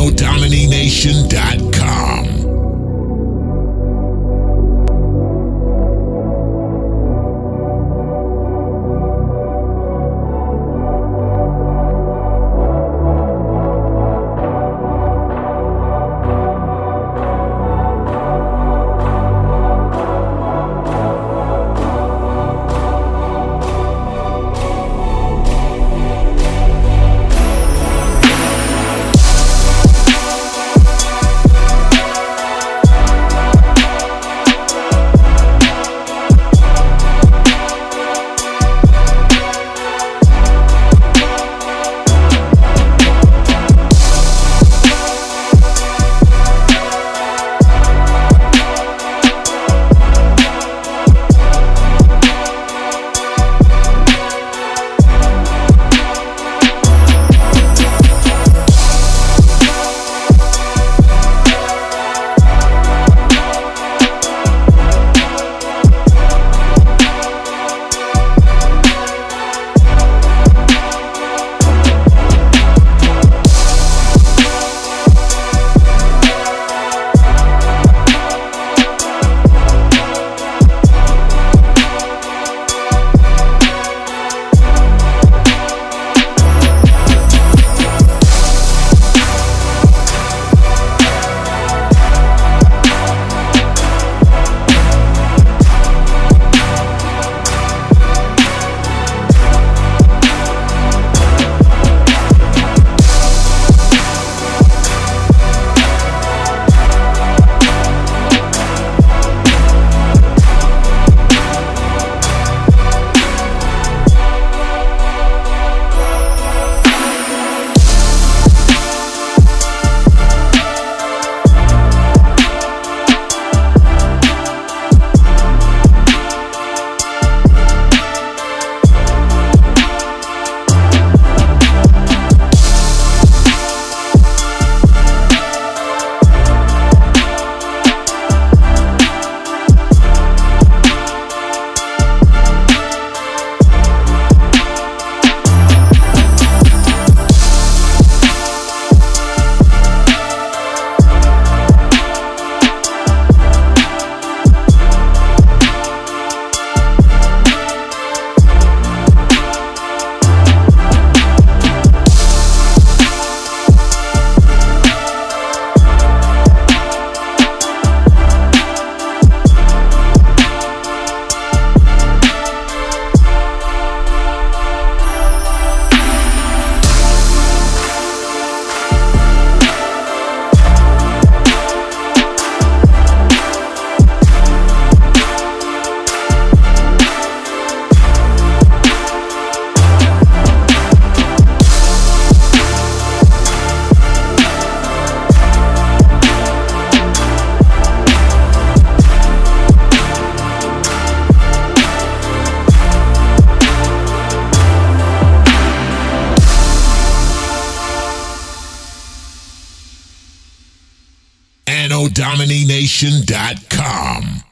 NODominination.com. NODominination.com.